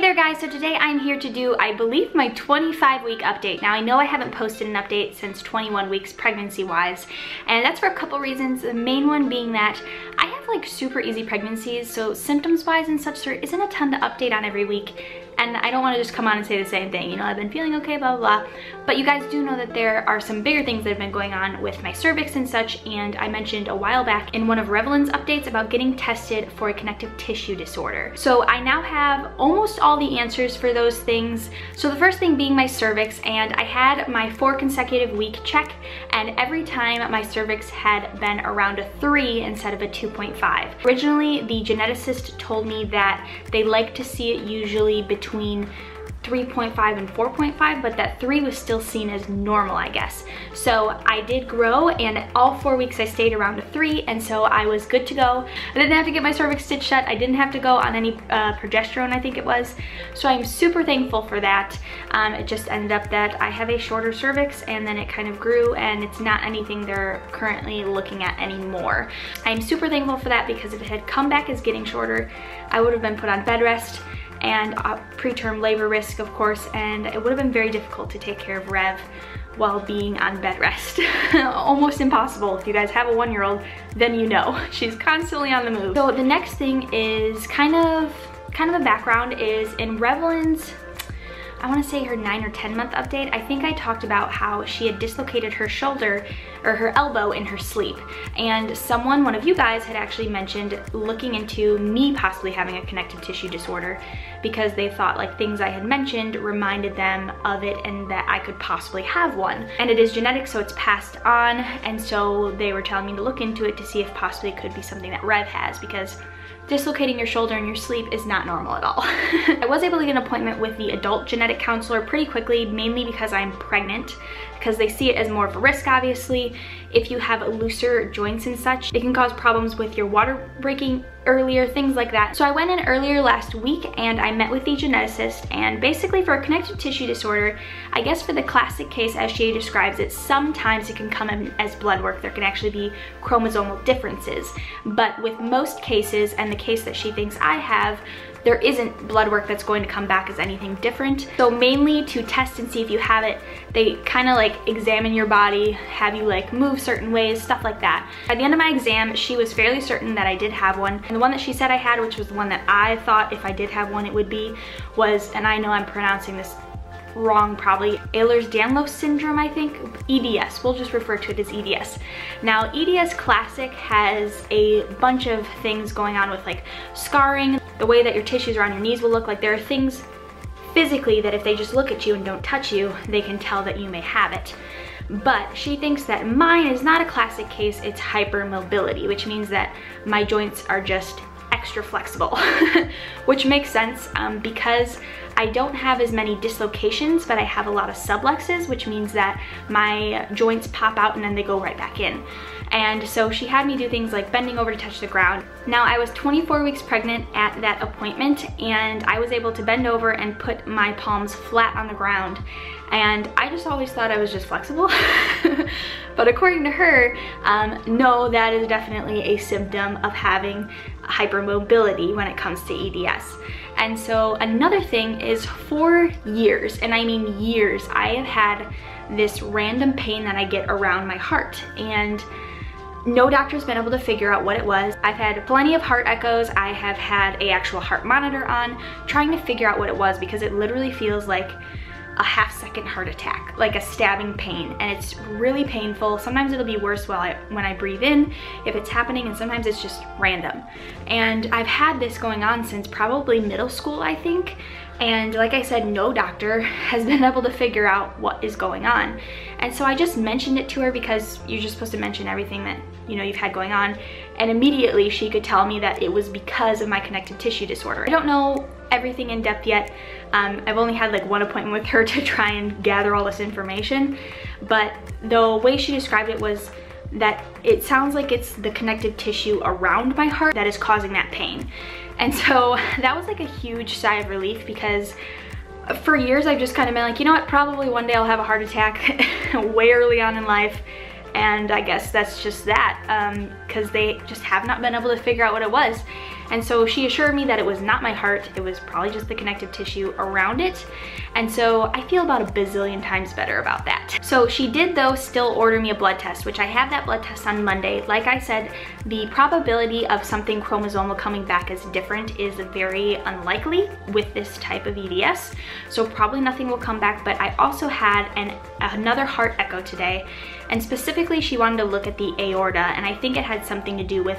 Hey there guys, so today I'm here to do, I believe, my 25 week update. Now I know I haven't posted an update since 21 weeks pregnancy wise, and that's for a couple reasons. The main one being that I have like super easy pregnancies, so symptoms wise and such, there isn't a ton to update on every week and I don't want to just come on and say the same thing. You know, I've been feeling okay, blah, blah, blah. But you guys do know that there are some bigger things that have been going on with my cervix and such, and I mentioned a while back in one of Revelynne's updates about getting tested for a connective tissue disorder. So I now have almost all the answers for those things. So the first thing being my cervix, and I had my four consecutive week check, and every time my cervix had been around a three instead of a 2.5. Originally, the geneticist told me that they like to see it usually between between 3.5 and 4.5, but that three was still seen as normal, I guess. So I did grow and all four weeks I stayed around a three and so I was good to go. I didn't have to get my cervix stitched shut. I didn't have to go on any uh, progesterone, I think it was. So I'm super thankful for that. Um, it just ended up that I have a shorter cervix and then it kind of grew and it's not anything they're currently looking at anymore. I'm super thankful for that because if it had come back as getting shorter, I would have been put on bed rest and uh, preterm labor risk, of course, and it would have been very difficult to take care of Rev while being on bed rest. Almost impossible. If you guys have a one-year-old, then you know. She's constantly on the move. So the next thing is kind of, kind of a background is in Revelynne's I wanna say her nine or 10 month update, I think I talked about how she had dislocated her shoulder or her elbow in her sleep. And someone, one of you guys had actually mentioned looking into me possibly having a connective tissue disorder because they thought like things I had mentioned reminded them of it and that I could possibly have one. And it is genetic, so it's passed on. And so they were telling me to look into it to see if possibly it could be something that Rev has because dislocating your shoulder in your sleep is not normal at all. I was able to get an appointment with the adult genetic counselor pretty quickly, mainly because I'm pregnant, because they see it as more of a risk, obviously. If you have looser joints and such, it can cause problems with your water breaking earlier, things like that. So I went in earlier last week and I met with the geneticist and basically for a connective tissue disorder, I guess for the classic case as she describes it, sometimes it can come in as blood work. There can actually be chromosomal differences. But with most cases and the case that she thinks I have, there isn't blood work that's going to come back as anything different. So mainly to test and see if you have it, they kind of like examine your body, have you like move certain ways, stuff like that. By the end of my exam, she was fairly certain that I did have one. And the one that she said I had, which was the one that I thought if I did have one it would be, was, and I know I'm pronouncing this wrong probably, Ehlers-Danlos syndrome, I think, EDS. We'll just refer to it as EDS. Now, EDS Classic has a bunch of things going on with like scarring, the way that your tissues around your knees will look like. There are things physically that if they just look at you and don't touch you, they can tell that you may have it. But she thinks that mine is not a classic case, it's hypermobility, which means that my joints are just extra flexible, which makes sense um, because I don't have as many dislocations, but I have a lot of subluxes, which means that my joints pop out and then they go right back in. And so she had me do things like bending over to touch the ground. Now I was 24 weeks pregnant at that appointment and I was able to bend over and put my palms flat on the ground. And I just always thought I was just flexible. but according to her, um, no, that is definitely a symptom of having hypermobility when it comes to EDS. And so another thing is for years, and I mean years, I have had this random pain that I get around my heart. And no doctor's been able to figure out what it was. I've had plenty of heart echoes. I have had a actual heart monitor on trying to figure out what it was because it literally feels like a half second heart attack, like a stabbing pain. And it's really painful. Sometimes it'll be worse while I, when I breathe in, if it's happening, and sometimes it's just random. And I've had this going on since probably middle school, I think. And like I said, no doctor has been able to figure out what is going on. And so I just mentioned it to her because you're just supposed to mention everything that you know you've had going on. And immediately she could tell me that it was because of my connective tissue disorder. I don't know everything in depth yet. Um, I've only had like one appointment with her to try and gather all this information. But the way she described it was that it sounds like it's the connective tissue around my heart that is causing that pain. And so that was like a huge sigh of relief because for years I've just kind of been like, you know what, probably one day I'll have a heart attack way early on in life. And I guess that's just that because um, they just have not been able to figure out what it was. And so she assured me that it was not my heart, it was probably just the connective tissue around it. And so I feel about a bazillion times better about that. So she did though still order me a blood test, which I have that blood test on Monday. Like I said, the probability of something chromosomal coming back as different is very unlikely with this type of EDS. So probably nothing will come back, but I also had an, another heart echo today. And specifically she wanted to look at the aorta and I think it had something to do with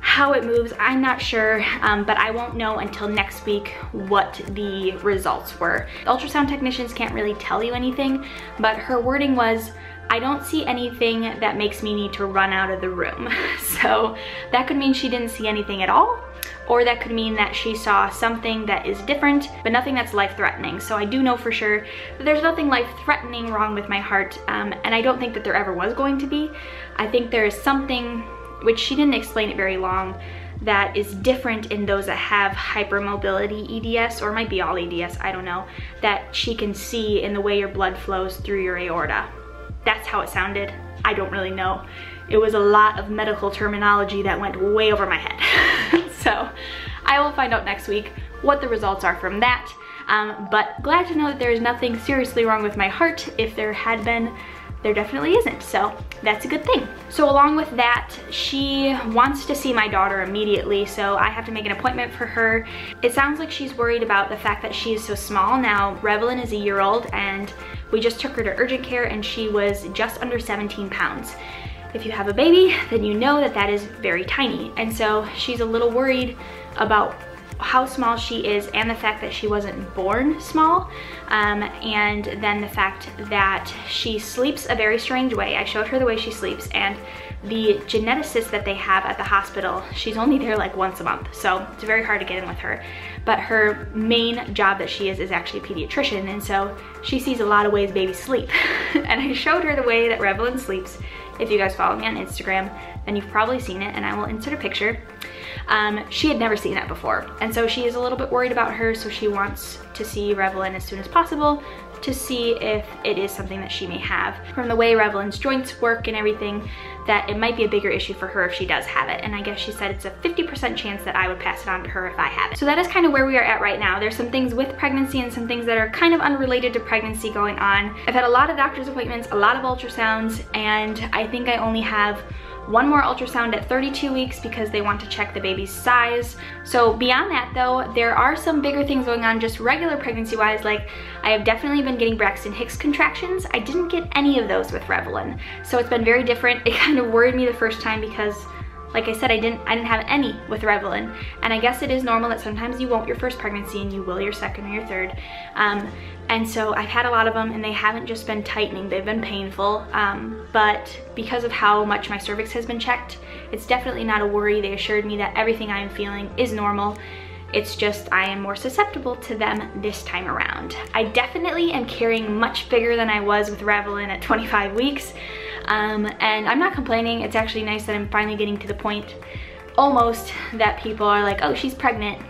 how it moves, I'm not sure, um, but I won't know until next week what the results were. Ultrasound technicians can't really tell you anything, but her wording was, I don't see anything that makes me need to run out of the room. So that could mean she didn't see anything at all, or that could mean that she saw something that is different, but nothing that's life-threatening. So I do know for sure that there's nothing life-threatening wrong with my heart, um, and I don't think that there ever was going to be. I think there is something which she didn't explain it very long, that is different in those that have hypermobility EDS, or might be all EDS, I don't know, that she can see in the way your blood flows through your aorta. That's how it sounded. I don't really know. It was a lot of medical terminology that went way over my head. so I will find out next week what the results are from that. Um, but glad to know that there is nothing seriously wrong with my heart. If there had been, there definitely isn't. So that's a good thing. So along with that, she wants to see my daughter immediately, so I have to make an appointment for her. It sounds like she's worried about the fact that she is so small. Now, Revelynne is a year old and we just took her to urgent care and she was just under 17 pounds. If you have a baby, then you know that that is very tiny. And so she's a little worried about how small she is and the fact that she wasn't born small um, and then the fact that she sleeps a very strange way. I showed her the way she sleeps and the geneticist that they have at the hospital, she's only there like once a month, so it's very hard to get in with her. But her main job that she is is actually a pediatrician, and so she sees a lot of ways babies sleep. and I showed her the way that Revelynne sleeps. If you guys follow me on Instagram, then you've probably seen it, and I will insert a picture. Um, she had never seen that before. And so she is a little bit worried about her, so she wants to see Revelynne as soon as possible to see if it is something that she may have. From the way Revelynne's joints work and everything, that it might be a bigger issue for her if she does have it. And I guess she said it's a 50% chance that I would pass it on to her if I have it. So that is kind of where we are at right now. There's some things with pregnancy and some things that are kind of unrelated to pregnancy going on. I've had a lot of doctor's appointments, a lot of ultrasounds, and I think I only have one more ultrasound at 32 weeks because they want to check the baby's size. So beyond that though, there are some bigger things going on just regular pregnancy wise, like I have definitely been getting Braxton Hicks contractions. I didn't get any of those with Revelynne. So it's been very different. It kind of worried me the first time because like I said, I didn't I didn't have any with Revelynne. And I guess it is normal that sometimes you won't your first pregnancy and you will your second or your third. Um, and so I've had a lot of them and they haven't just been tightening, they've been painful. Um, but because of how much my cervix has been checked, it's definitely not a worry. They assured me that everything I am feeling is normal. It's just I am more susceptible to them this time around. I definitely am carrying much bigger than I was with Revelynne at 25 weeks. Um, and I'm not complaining. It's actually nice that I'm finally getting to the point almost that people are like, oh, she's pregnant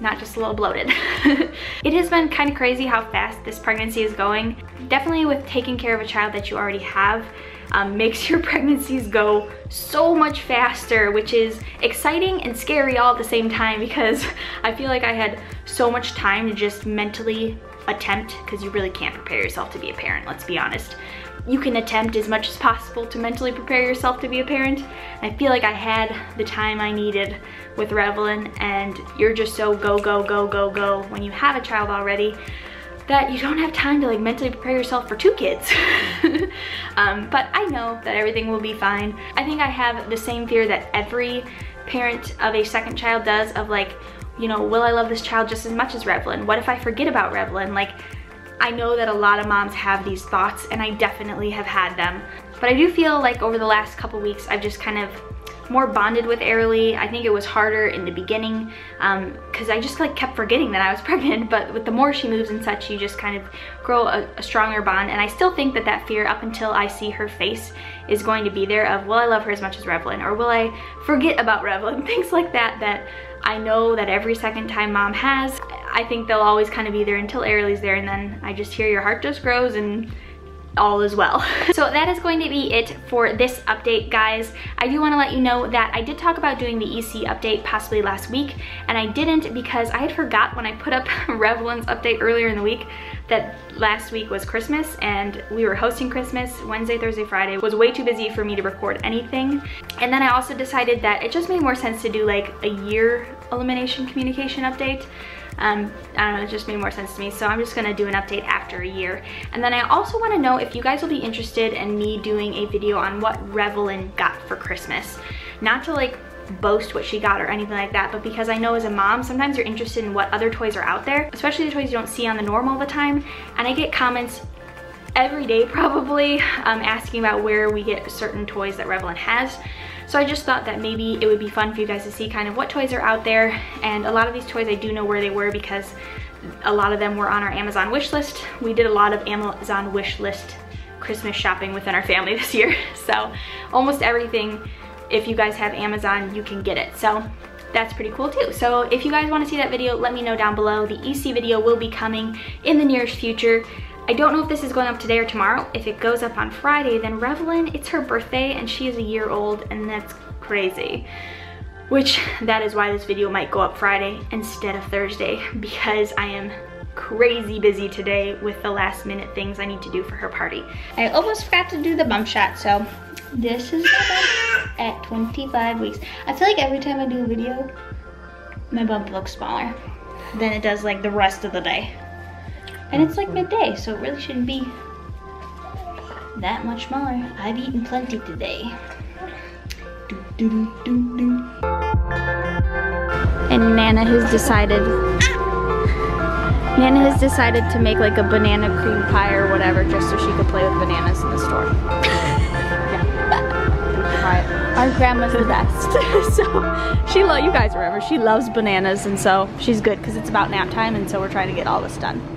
not just a little bloated. it has been kind of crazy how fast this pregnancy is going. Definitely with taking care of a child that you already have, um, makes your pregnancies go so much faster, which is exciting and scary all at the same time because I feel like I had so much time to just mentally attempt, because you really can't prepare yourself to be a parent, let's be honest you can attempt as much as possible to mentally prepare yourself to be a parent. I feel like I had the time I needed with Revelynne and you're just so go, go, go, go, go when you have a child already that you don't have time to like mentally prepare yourself for two kids. um, but I know that everything will be fine. I think I have the same fear that every parent of a second child does of like, you know, will I love this child just as much as Revelynne? What if I forget about Revelynne? Like, I know that a lot of moms have these thoughts and I definitely have had them. But I do feel like over the last couple weeks, I've just kind of more bonded with Airly. I think it was harder in the beginning because um, I just like kept forgetting that I was pregnant. But with the more she moves and such, you just kind of grow a, a, stronger bond. And I still think that that fear up until I see her face is going to be there of will I love her as much as Revelynne or will I forget about Revelynne? Things like that that I know that every second time mom has. I think they'll always kind of be there until Airly's there and then I just hear your heart just grows and all is well. so that is going to be it for this update, guys. I do want to let you know that I did talk about doing the EC update possibly last week, and I didn't because I had forgot when I put up Revelynne's update earlier in the week that last week was Christmas and we were hosting Christmas Wednesday, Thursday, Friday. was way too busy for me to record anything. And then I also decided that it just made more sense to do like a year elimination communication update. Um, I don't know, it just made more sense to me. So I'm just gonna do an update after a year. And then I also wanna know if you guys will be interested in me doing a video on what Revelynne got for Christmas. Not to like boast what she got or anything like that, but because I know as a mom, sometimes you're interested in what other toys are out there, especially the toys you don't see on the norm all the time. And I get comments every day probably um, asking about where we get certain toys that Revelynne has. So I just thought that maybe it would be fun for you guys to see kind of what toys are out there. And a lot of these toys I do know where they were because a lot of them were on our Amazon wish list. We did a lot of Amazon wish list Christmas shopping within our family this year. So almost everything if you guys have Amazon, you can get it. So that's pretty cool too. So if you guys wanna see that video, let me know down below. The EC video will be coming in the nearest future. I don't know if this is going up today or tomorrow. If it goes up on Friday, then Revelynne, it's her birthday and she is a year old and that's crazy. Which that is why this video might go up Friday instead of Thursday because I am crazy busy today with the last minute things I need to do for her party. I almost forgot to do the bump shot, so this is my bump at 25 weeks. I feel like every time I do a video, my bump looks smaller than it does like the rest of the day. And it's like midday, so it really shouldn't be that much smaller. I've eaten plenty today. Do, do, do, and Nana has decided Nana has decided to make like a banana cream pie or whatever just so she could play with bananas in the store. Our grandma's the best. so she love you guys remember she loves bananas and so she's good because it's about nap time and so we're trying to get all this done.